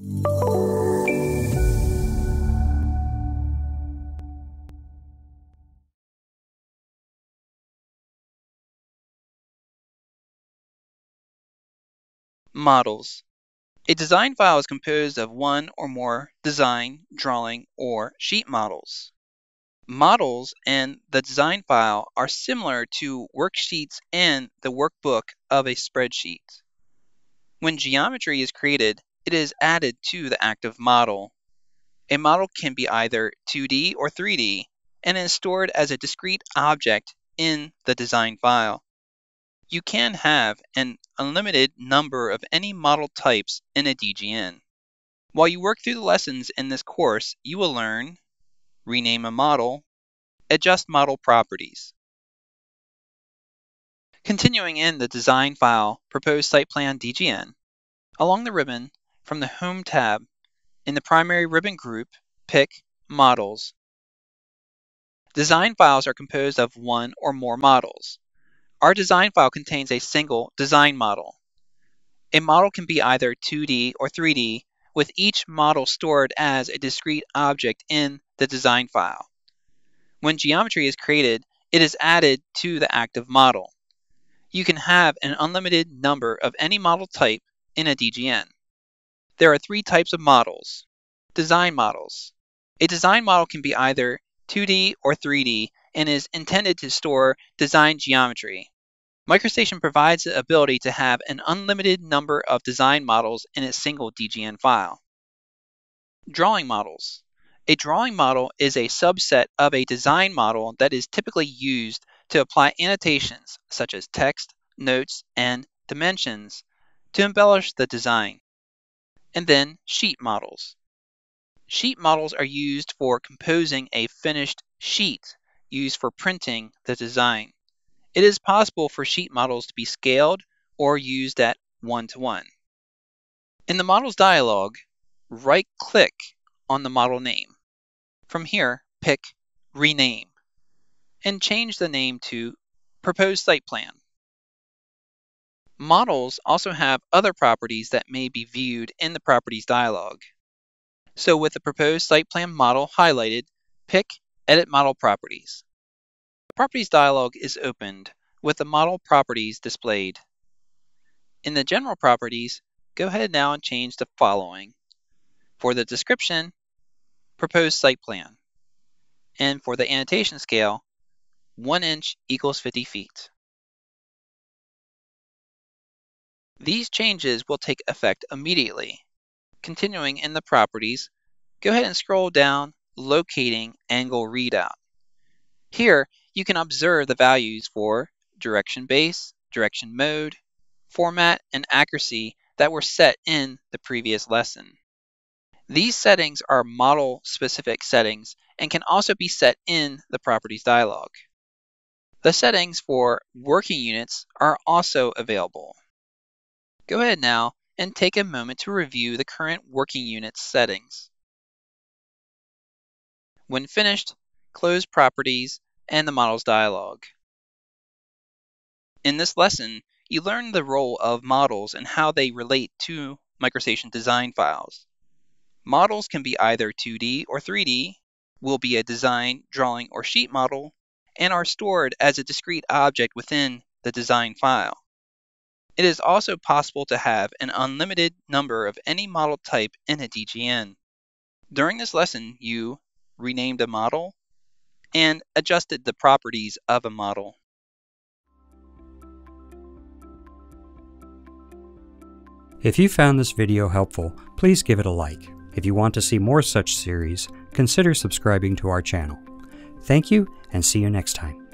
Models. A design file is composed of one or more design, drawing, or sheet models. Models and the design file are similar to worksheets and the workbook of a spreadsheet. When geometry is created, it is added to the active model. A model can be either 2D or 3D and is stored as a discrete object in the design file. You can have an unlimited number of any model types in a DGN. While you work through the lessons in this course, you will learn rename a model, adjust model properties. Continuing in the design file, proposed site plan DGN, along the ribbon from the Home tab, in the primary ribbon group, pick Models. Design files are composed of one or more models. Our design file contains a single design model. A model can be either 2D or 3D, with each model stored as a discrete object in the design file. When geometry is created, it is added to the active model. You can have an unlimited number of any model type in a DGN. There are three types of models. Design models. A design model can be either 2D or 3D and is intended to store design geometry. MicroStation provides the ability to have an unlimited number of design models in a single DGN file. Drawing models. A drawing model is a subset of a design model that is typically used to apply annotations such as text, notes, and dimensions to embellish the design. And then sheet models. Sheet models are used for composing a finished sheet used for printing the design. It is possible for sheet models to be scaled or used at one-to-one. -one. In the Models dialog, right-click on the model name. From here, pick Rename and change the name to Proposed Site Plan. Models also have other properties that may be viewed in the Properties dialog. So with the Proposed Site Plan model highlighted, pick Edit Model Properties. The Properties dialog is opened with the model properties displayed. In the General Properties, go ahead now and change the following. For the description, Proposed Site Plan. And for the annotation scale, 1 inch equals 50 feet. These changes will take effect immediately. Continuing in the properties, go ahead and scroll down locating angle readout. Here, you can observe the values for direction base, direction mode, format, and accuracy that were set in the previous lesson. These settings are model-specific settings and can also be set in the Properties dialog. The settings for working units are also available. Go ahead now and take a moment to review the current working unit settings. When finished, close Properties and the Models dialog. In this lesson, you learn the role of models and how they relate to MicroStation design files. Models can be either 2D or 3D, will be a design, drawing, or sheet model, and are stored as a discrete object within the design file. It is also possible to have an unlimited number of any model type in a DGN. During this lesson, you renamed a model, and adjusted the properties of a model. If you found this video helpful, please give it a like. If you want to see more such series, consider subscribing to our channel. Thank you and see you next time.